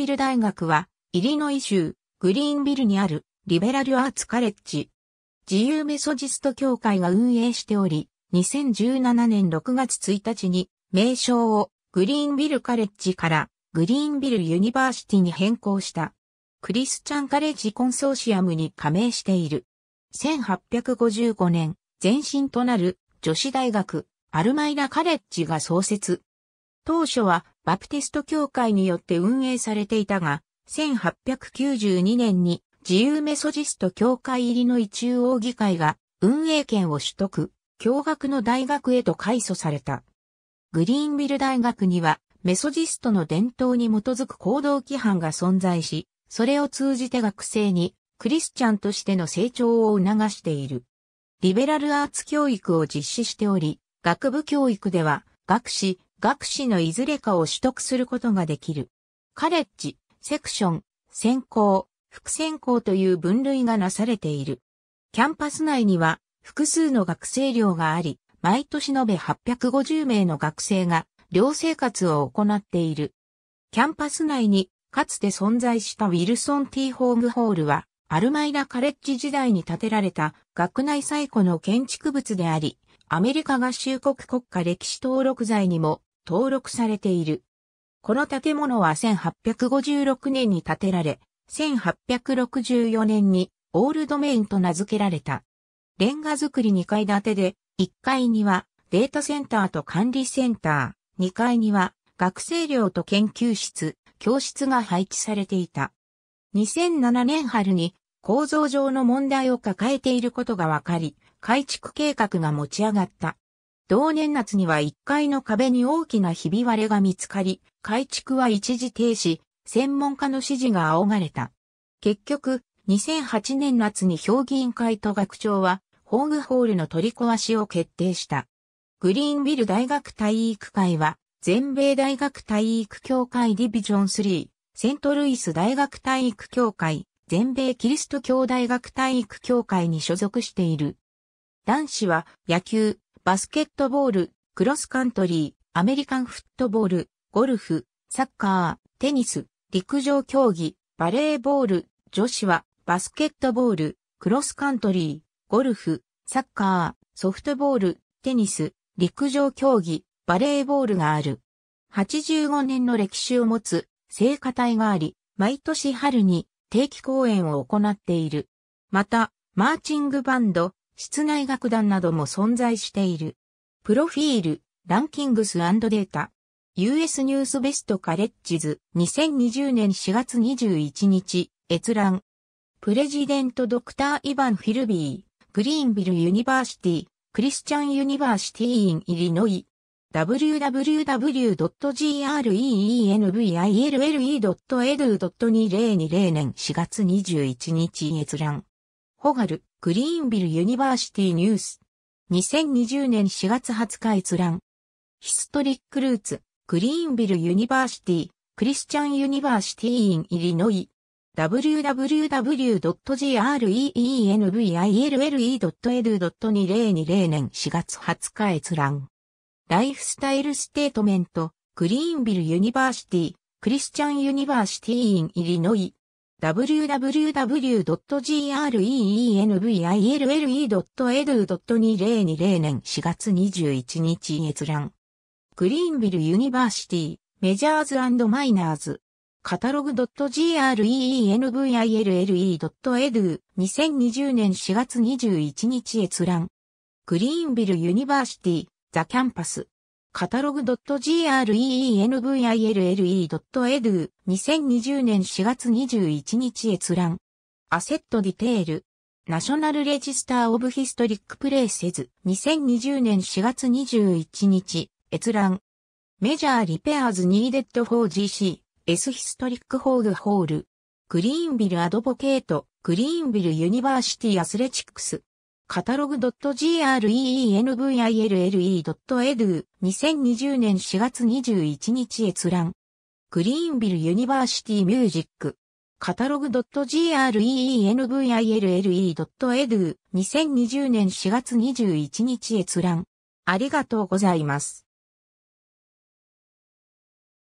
ビル大学は、イリノイ州、グリーンビルにある、リベラルアーツカレッジ。自由メソジスト協会が運営しており、2017年6月1日に、名称を、グリーンビルカレッジから、グリーンビルユニバーシティに変更した。クリスチャンカレッジコンソーシアムに加盟している。1855年、前身となる女子大学、アルマイラカレッジが創設。当初はバプティスト教会によって運営されていたが、1892年に自由メソジスト教会入りの中央議会が運営権を取得、教学の大学へと改組された。グリーンビル大学にはメソジストの伝統に基づく行動規範が存在し、それを通じて学生にクリスチャンとしての成長を促している。リベラルアーツ教育を実施しており、学部教育では学士、学士のいずれかを取得することができる。カレッジ、セクション、専攻、副専攻という分類がなされている。キャンパス内には複数の学生寮があり、毎年延べ850名の学生が寮生活を行っている。キャンパス内にかつて存在したウィルソン・ティー・ホーグホールは、アルマイラ・カレッジ時代に建てられた学内最古の建築物であり、アメリカ合衆国国家歴史登録財にも登録されている。この建物は1856年に建てられ、1864年にオールドメインと名付けられた。レンガ造り2階建てで、1階にはデータセンターと管理センター、2階には学生寮と研究室、教室が配置されていた。2007年春に構造上の問題を抱えていることが分かり、改築計画が持ち上がった。同年夏には1階の壁に大きなひび割れが見つかり、改築は一時停止、専門家の指示が仰がれた。結局、2008年夏に評議員会と学長は、ホーグホールの取り壊しを決定した。グリーンビル大学体育会は、全米大学体育協会ディビジョン3、セントルイス大学体育協会、全米キリスト教大学体育協会に所属している。男子は野球、バスケットボール、クロスカントリー、アメリカンフットボール、ゴルフ、サッカー、テニス、陸上競技、バレーボール、女子はバスケットボール、クロスカントリー、ゴルフ、サッカー、ソフトボール、テニス、陸上競技、バレーボールがある。85年の歴史を持つ聖歌隊があり、毎年春に定期公演を行っている。また、マーチングバンド、室内楽団なども存在している。プロフィール、ランキングスデータ。US ニュースベストカレッジズ2020年4月21日閲覧。 President Dr. Ivan Filby、Greenville University、Christian University in Illinois。www.greenville.edu.2020 年4月21日閲覧。Hogue Hall、Greenville University News。2020年4月20日閲覧。 Historic Roots、Greenville University、Christian University in Illinois。www.greenville.edu.2020 年4月20日閲覧。 Lifestyle Statement、Greenville University、Christian University in Illinois。www.greenville.edu.2020 年4月21日閲覧。 Greenville University、Majors Minors。catalog.greenville.edu 2020年4月21日閲覧。 Greenville University、The Campus。catalog.greenville.edu 2020年4月21日閲覧。Asset Detail。National Register of Historic Places 2020年4月21日閲覧。 Major Repairs Needed for GC's Historic Hogue Hall。Greenville Advocate、Greenville University Athletics。catalog.greenville.edu 2020年4月21日閲覧。グリーンビルユニバーシティミュージック。カタログ .greenville.edu 2020年4月21日閲覧。ありがとうございます。